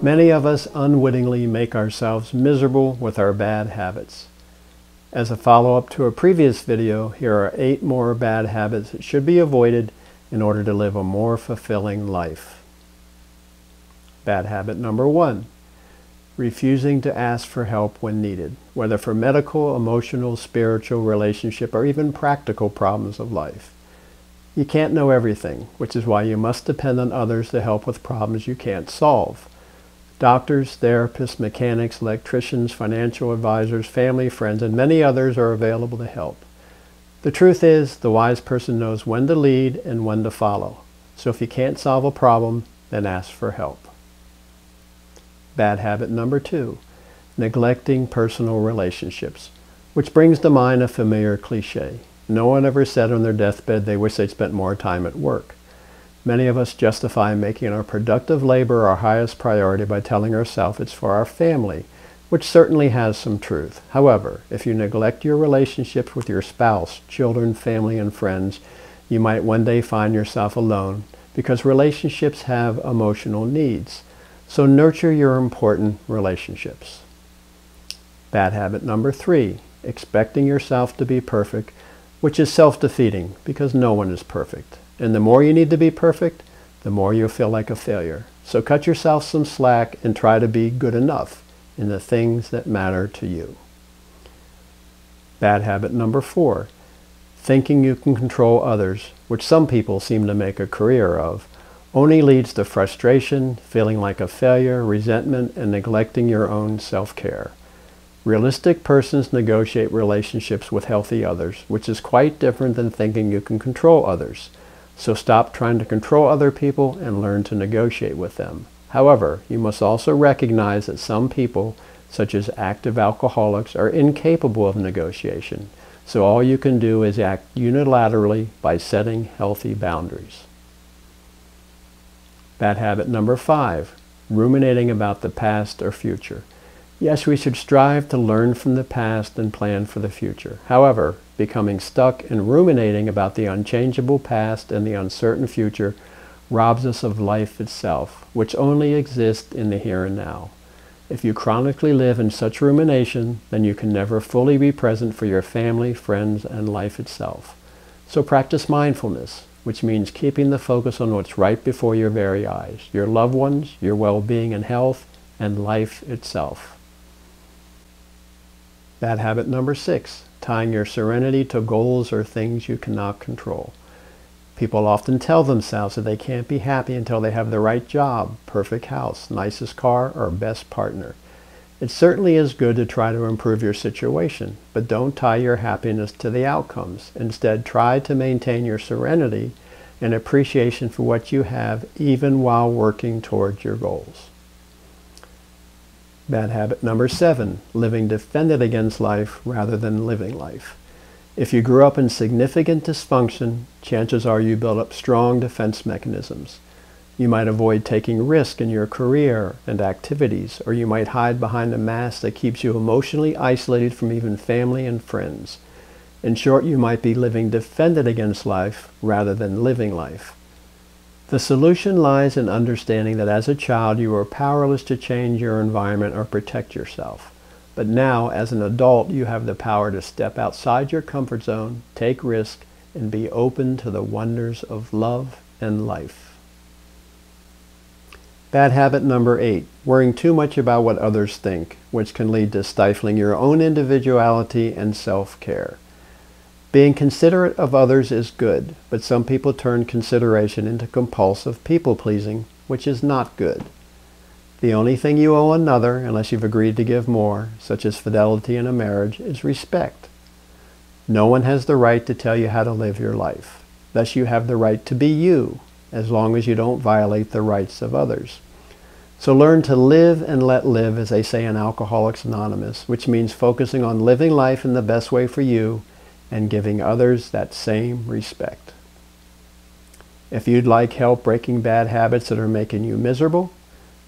Many of us unwittingly make ourselves miserable with our bad habits. As a follow-up to a previous video, here are eight more bad habits that should be avoided in order to live a more fulfilling life. Bad habit number one, refusing to ask for help when needed, whether for medical, emotional, spiritual, relationship, or even practical problems of life. You can't know everything, which is why you must depend on others to help with problems you can't solve. Doctors, therapists, mechanics, electricians, financial advisors, family, friends, and many others are available to help. The truth is, the wise person knows when to lead and when to follow. So if you can't solve a problem, then ask for help. Bad habit number two, neglecting personal relationships, which brings to mind a familiar cliche. No one ever said on their deathbed they wish they'd spent more time at work. Many of us justify making our productive labor our highest priority by telling ourselves it's for our family, which certainly has some truth. However, if you neglect your relationships with your spouse, children, family, and friends, you might one day find yourself alone because relationships have emotional needs. So nurture your important relationships. Bad habit number three, expecting yourself to be perfect, which is self-defeating because no one is perfect. And the more you need to be perfect, the more you'll feel like a failure. So cut yourself some slack and try to be good enough in the things that matter to you. Bad habit number four, thinking you can control others, which some people seem to make a career of, only leads to frustration, feeling like a failure, resentment, and neglecting your own self-care. Realistic persons negotiate relationships with healthy others, which is quite different than thinking you can control others. So stop trying to control other people and learn to negotiate with them. However, you must also recognize that some people, such as active alcoholics, are incapable of negotiation. So all you can do is act unilaterally by setting healthy boundaries. Bad habit number five, ruminating about the past or future. Yes, we should strive to learn from the past and plan for the future. However, becoming stuck and ruminating about the unchangeable past and the uncertain future robs us of life itself, which only exists in the here and now. If you chronically live in such rumination, then you can never fully be present for your family, friends, and life itself. So practice mindfulness, which means keeping the focus on what's right before your very eyes, your loved ones, your well-being and health, and life itself. Bad habit number six, tying your serenity to goals or things you cannot control. People often tell themselves that they can't be happy until they have the right job, perfect house, nicest car, or best partner. It certainly is good to try to improve your situation, but don't tie your happiness to the outcomes. Instead, try to maintain your serenity and appreciation for what you have even while working towards your goals. Bad habit number seven, living defended against life rather than living life. If you grew up in significant dysfunction, chances are you built up strong defense mechanisms. You might avoid taking risk in your career and activities, or you might hide behind a mask that keeps you emotionally isolated from even family and friends. In short, you might be living defended against life rather than living life. The solution lies in understanding that as a child you were powerless to change your environment or protect yourself. But now, as an adult, you have the power to step outside your comfort zone, take risk, and be open to the wonders of love and life. Bad habit number eight, worrying too much about what others think, which can lead to stifling your own individuality and self-care. Being considerate of others is good, but some people turn consideration into compulsive people-pleasing, which is not good. The only thing you owe another, unless you've agreed to give more, such as fidelity in a marriage, is respect. No one has the right to tell you how to live your life. Thus you have the right to be you, as long as you don't violate the rights of others. So learn to live and let live, as they say in Alcoholics Anonymous, which means focusing on living life in the best way for you and giving others that same respect. If you'd like help breaking bad habits that are making you miserable,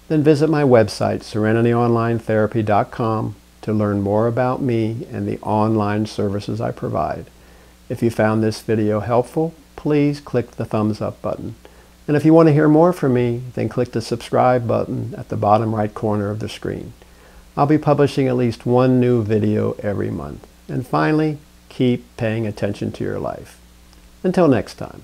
then visit my website, serenityonlinetherapy.com, to learn more about me and the online services I provide. If you found this video helpful, please click the thumbs up button. And if you want to hear more from me, then click the subscribe button at the bottom right corner of the screen. I'll be publishing at least one new video every month. And finally, keep paying attention to your life. Until next time.